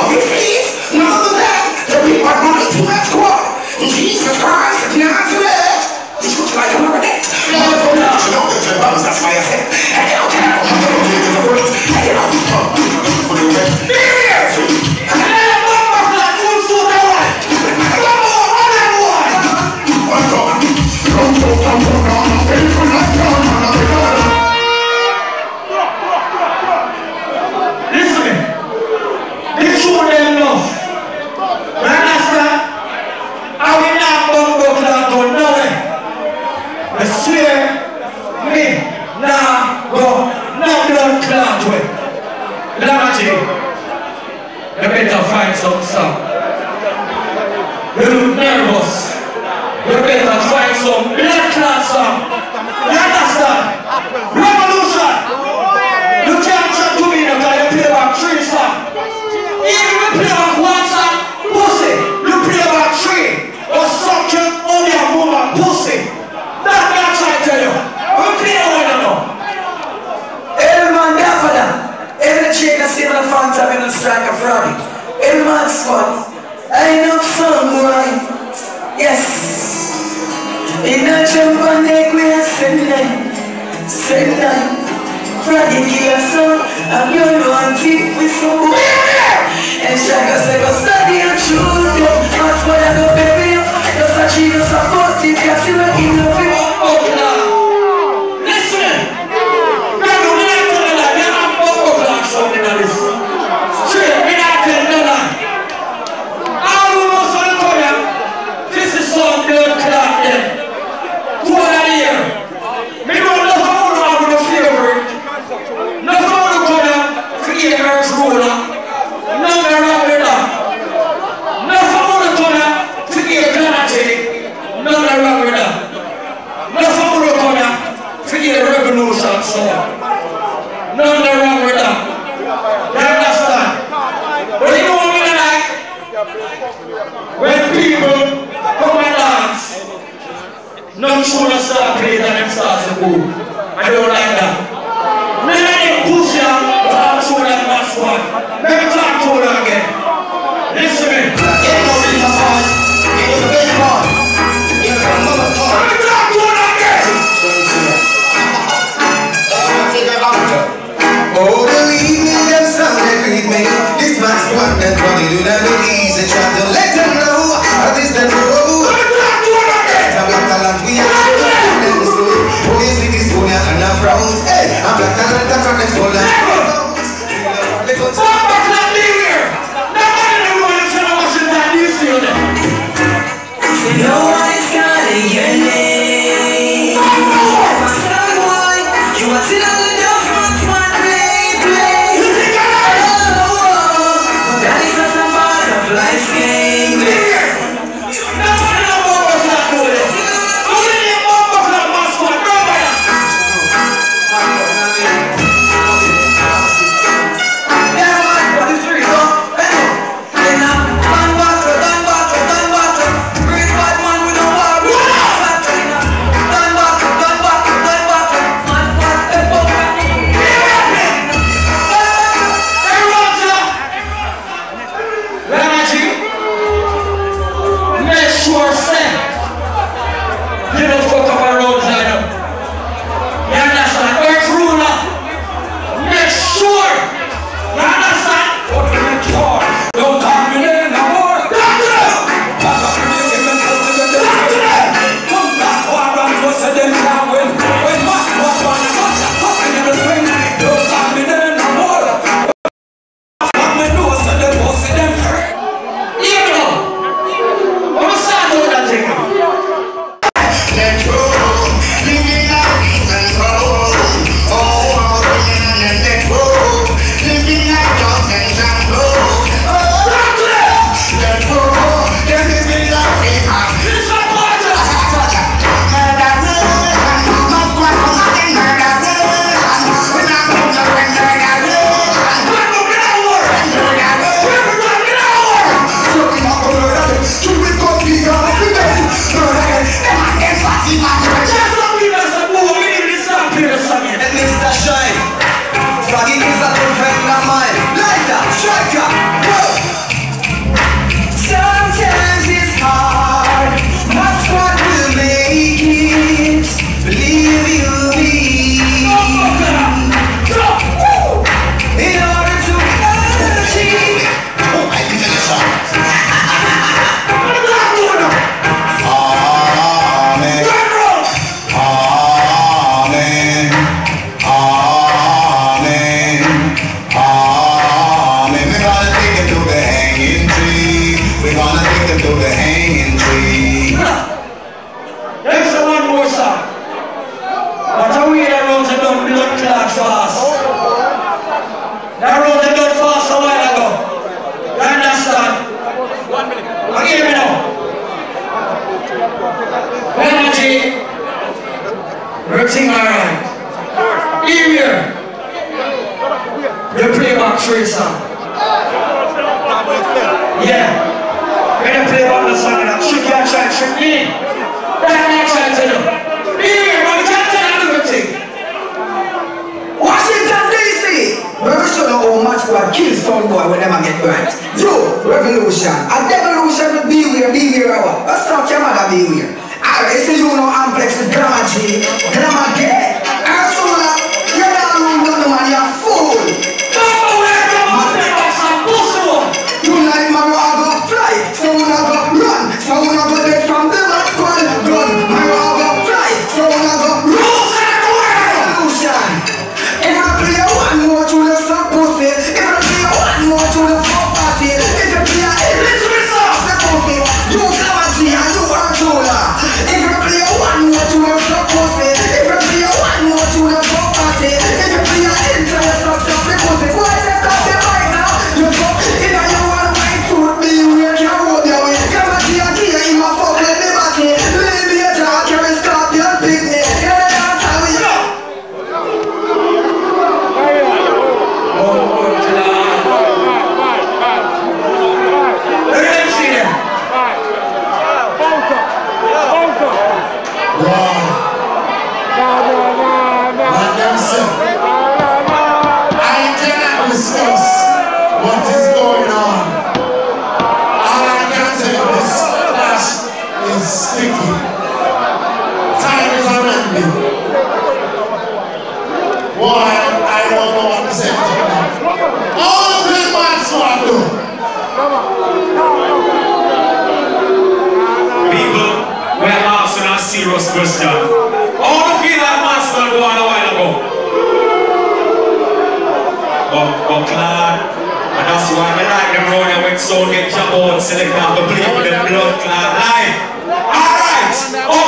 Obviously, Não, não, the Blamagy, you better find some song. You look nervous. You better Ina chemba nekwe sene Sena Friday kila so Abyolo antifu so Enshaka seko study and choose Mas kwa yako baby Yosa chino sa forti Kasi wakino No insurance start playing and them start to. I don't like Racing Ireland. Ilya. You're play about Teresa. Yeah. You're gonna play about the song that should you try to trick me. What am I trying to do? Ilya, I'm trying to do everything. Washington DC. Very sure the whole oh, match will kill some boy when them get burnt. Yo, revolution. A devolution will be here, be here. Oh. That's not your mother be here. Alright, so you know I'm flexing grammar G. People, we're asking a serious question. All the feel like Master go on a while ago. But, but Clark, and that's why I like them round here when sound get jump out, select to play with the blood clot. Alright, oh,